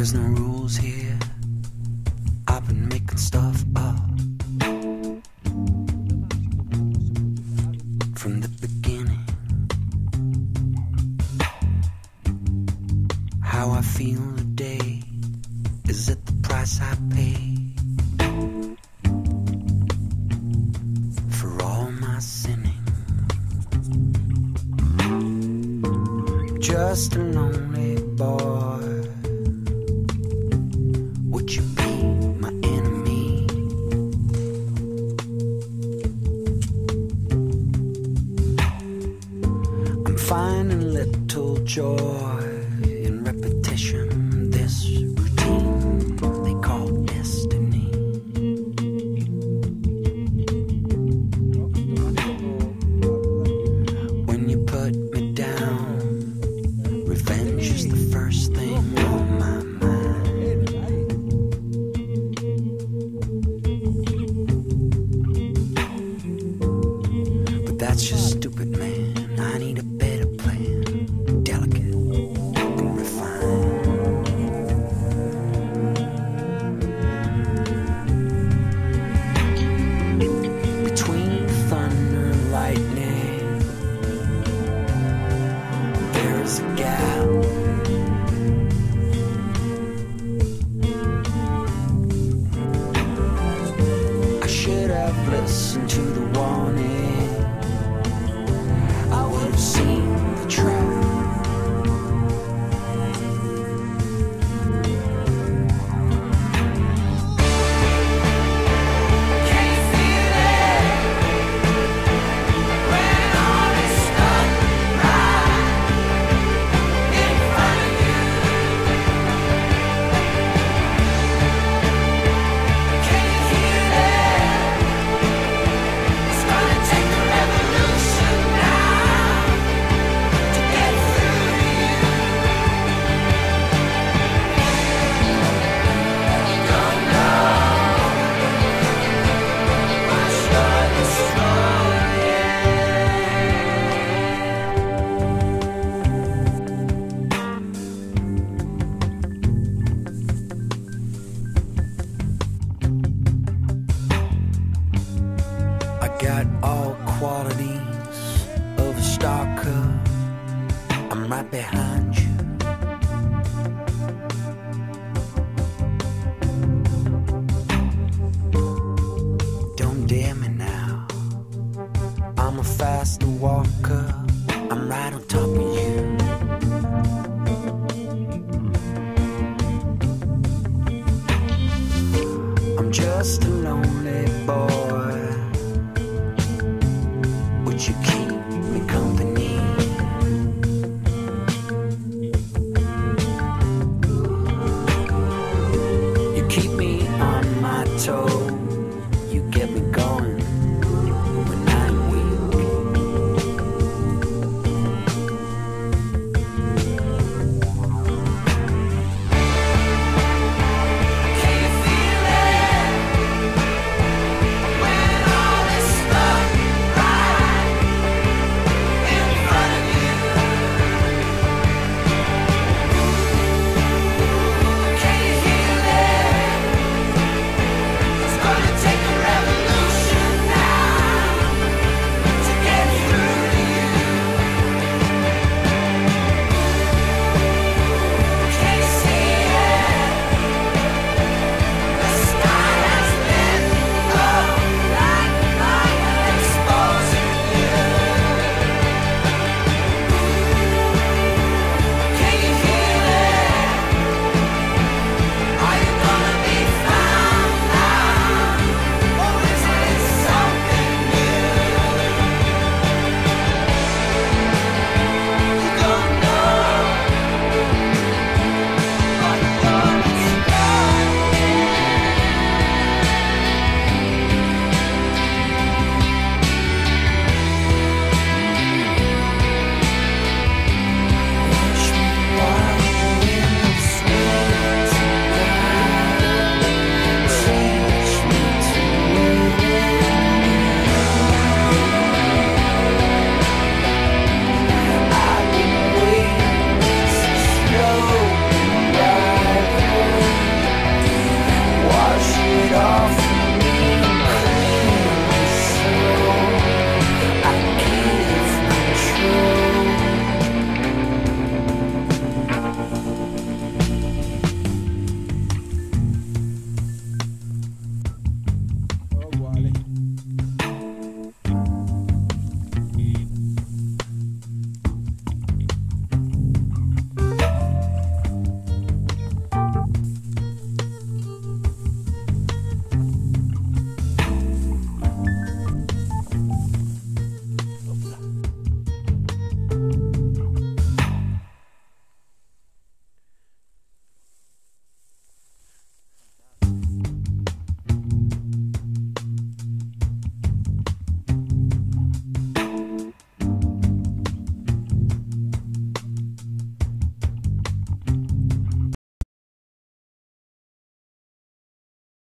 There's no rules here. I've been making stuff up from the beginning. How I feel today is it the price I pay for all my sinning. Just a lonely boy. Joy in repetition. This routine they call destiny. When you put me down, revenge is the first thing on my mind. But that's just stupid, man. Have listened to the warning. I'm